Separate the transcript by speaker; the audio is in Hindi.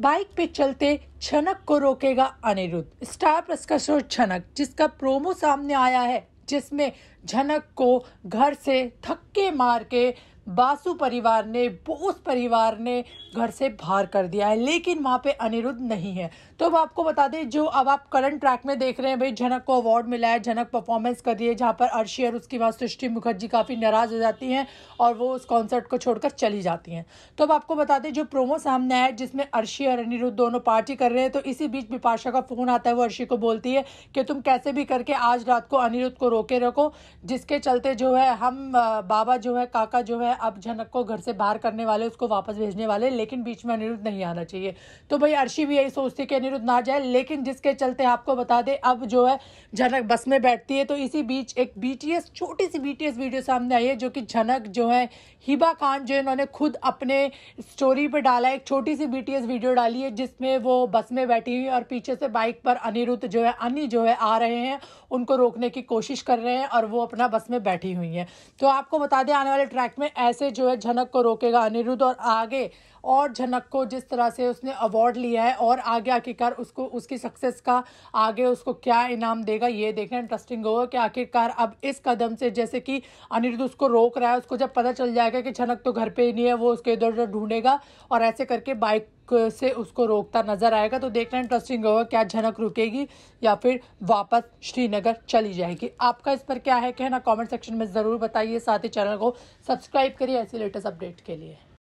Speaker 1: बाइक पे चलते छनक को रोकेगा अनिरुद्ध। स्टार प्लस का शो छनक, जिसका प्रोमो सामने आया है, जिसमें झनक को घर से थक्के मार के बासु परिवार ने, बोस परिवार ने घर से बाहर कर दिया है, लेकिन वहाँ पे अनिरुद्ध नहीं है। तो अब आपको बता दें, जो अब आप करंट ट्रैक में देख रहे हैं, भाई, झनक को अवार्ड मिला है, झनक परफॉर्मेंस कर रही है, जहाँ पर अर्शी और उसकी बाद सृष्टि मुखर्जी काफ़ी नाराज़ हो जाती हैं और वो उस कॉन्सर्ट को छोड़कर चली जाती हैं। तो अब आपको बता दें, जो प्रोमो सामने आया जिसमें अर्शी और अनिरुद्ध दोनों पार्टी कर रहे हैं तो इसी बीच बिपाशा का फ़ोन आता है, वो अर्शी को बोलती है कि तुम कैसे भी करके आज रात को अनिरुद्ध को रोके रखो, जिसके चलते जो है, हम बाबा जो है, काका जो है अब झनक को घर से बाहर करने वाले, उसको वापस भेजने वाले, लेकिन बीच में अनिरुद्ध नहीं आना चाहिए। तो भाई, अर्शी भी यही सोचती कि अनिरुद्ध ना जाए, लेकिन जिसके चलते आपको बता दें, अब जो है झनक बस में बैठती है। तो इसी बीच एक बीटीएस छोटी सी बीटीएस वीडियो सामने आई है, जो कि झनक जो है, हिबा खान, जो इन्होंने खुद अपने स्टोरी पे डाला, एक छोटी सी बीटीएस वीडियो डाली है, जिसमें वो बस में बैठी हुई और पीछे से बाइक पर अनिरुद्ध जो है अनि जो है, आ रहे हैं। उनको रोकने की कोशिश कर रहे हैं और वो अपना बस में बैठी हुई हैं। तो आपको बता दें, आने वाले ट्रैक में ऐसे जो है झनक को रोकेगा अनिरुद्ध और आगे और झनक को जिस तरह से उसने अवार्ड लिया है और आगे आखिरकार उसको, उसकी सक्सेस का आगे उसको क्या इनाम देगा, ये देखना इंटरेस्टिंग होगा कि आखिरकार अब इस कदम से जैसे कि अनिरुद्ध उसको रोक रहा है, उसको जब पता चल जाएगा कि झनक तो घर पे ही नहीं है, वो उसके इधर उधर ढूंढेगा और ऐसे करके बाइक से उसको रोकता नज़र आएगा। तो देखना इंटरेस्टिंग होगा क्या झनक रुकेगी या फिर वापस श्रीनगर चली जाएगी। आपका इस पर क्या है कहना कमेंट सेक्शन में ज़रूर बताइए। साथ ही चैनल को सब्सक्राइब करिए ऐसे लेटेस्ट अपडेट के लिए।